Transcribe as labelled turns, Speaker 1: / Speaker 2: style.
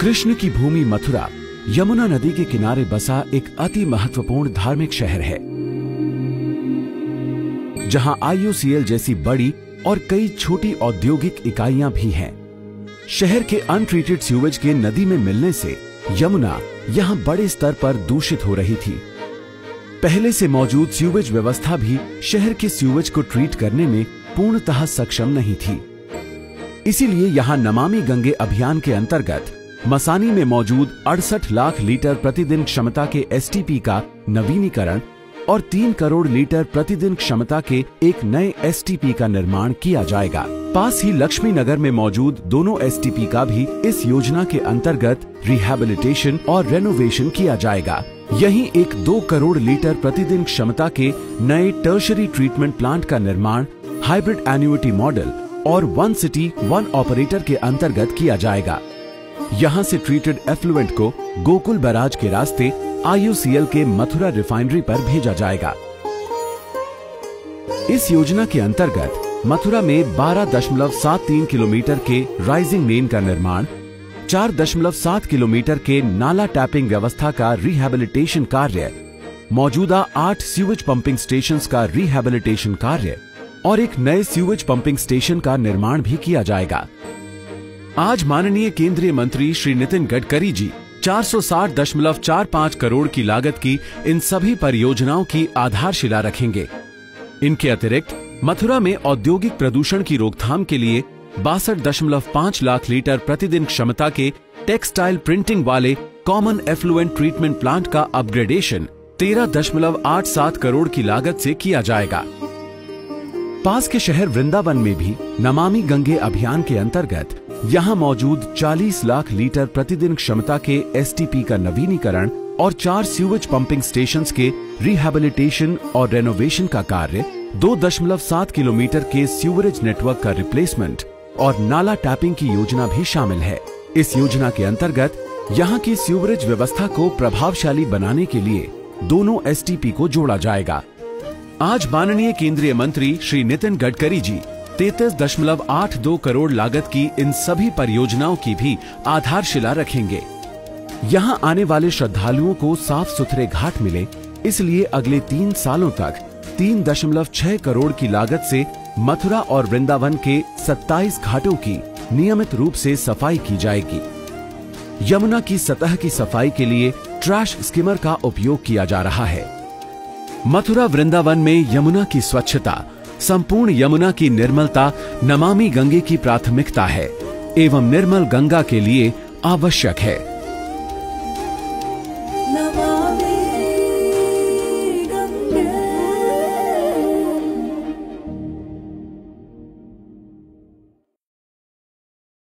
Speaker 1: कृष्ण की भूमि मथुरा, यमुना नदी के किनारे बसा एक अति महत्वपूर्ण धार्मिक शहर है, जहाँ आईयूसीएल जैसी बड़ी और कई छोटी औद्योगिक इकाइयाँ भी हैं। शहर के अनट्रीटेड सीवेज के नदी में मिलने से यमुना यहाँ बड़े स्तर पर दूषित हो रही थी। पहले से मौजूद सीवेज व्यवस्था भी शहर के सीवेज को ट्रीट करने में पूर्णतः सक्षम नहीं थी। इसीलिए यहाँ नमामि गंगे अभियान के अंतर्गत मसानी में मौजूद अड़सठ लाख लीटर प्रतिदिन क्षमता के एसटीपी का नवीनीकरण और तीन करोड़ लीटर प्रतिदिन क्षमता के एक नए एसटीपी का निर्माण किया जाएगा। पास ही लक्ष्मी नगर में मौजूद दोनों एसटीपी का भी इस योजना के अंतर्गत रिहेबिलिटेशन और रेनोवेशन किया जाएगा। यही एक दो करोड़ लीटर प्रतिदिन क्षमता के नए टर्शरी ट्रीटमेंट प्लांट का निर्माण हाइब्रिड एन्युटी मॉडल और वन सिटी वन ऑपरेटर के अंतर्गत किया जाएगा। यहाँ से ट्रीटेड एफ्लुएंट को गोकुल बैराज के रास्ते आईयूसीएल के मथुरा रिफाइनरी पर भेजा जाएगा। इस योजना के अंतर्गत मथुरा में 12.73 किलोमीटर के राइजिंग मेन का निर्माण 4.7 किलोमीटर के नाला टैपिंग व्यवस्था का रिहेबिलिटेशन कार्य, मौजूदा आठ सीवेज पंपिंग स्टेशंस का रिहेबिलिटेशन कार्य और एक नए सीवेज पंपिंग स्टेशन का निर्माण भी किया जाएगा। आज माननीय केंद्रीय मंत्री श्री नितिन गडकरी जी 460.45 करोड़ की लागत की इन सभी परियोजनाओं की आधारशिला रखेंगे। इनके अतिरिक्त मथुरा में औद्योगिक प्रदूषण की रोकथाम के लिए बासठ लाख लीटर प्रतिदिन क्षमता के टेक्सटाइल प्रिंटिंग वाले कॉमन एफ्लुएंट ट्रीटमेंट प्लांट का अपग्रेडेशन तेरह दशमलव आठ सात करोड़ की लागत से किया जाएगा। पास के शहर वृंदावन में भी नमामि गंगे अभियान के अंतर्गत यहाँ मौजूद 40 लाख लीटर प्रतिदिन क्षमता के एसटीपी का नवीनीकरण और चार सीवेज पंपिंग स्टेशन के रिहेबिलिटेशन और रेनोवेशन का कार्य दो दशमलव सात किलोमीटर के सीवरेज नेटवर्क का रिप्लेसमेंट और नाला टैपिंग की योजना भी शामिल है। इस योजना के अंतर्गत यहाँ की सीवरेज व्यवस्था को प्रभावशाली बनाने के लिए दोनों एसटीपी को जोड़ा जाएगा। आज माननीय केंद्रीय मंत्री श्री नितिन गडकरी जी तैतीस दशमलव आठ दो करोड़ लागत की इन सभी परियोजनाओं की भी आधारशिला रखेंगे। यहाँ आने वाले श्रद्धालुओं को साफ़ सुथरे घाट मिले, इसलिए अगले तीन सालों तक तीन दशमलव छह करोड़ की लागत से मथुरा और वृंदावन के 27 घाटों की नियमित रूप से सफ़ाई की जाएगी। यमुना की सतह की सफ़ाई के लिए ट्रैश स्किमर का उपयोग किया जा रहा है। मथुरा वृंदावन में यमुना की स्वच्छता संपूर्ण यमुना की निर्मलता नमामि गंगे की प्राथमिकता है, एवं निर्मल गंगा के लिए आवश्यक है।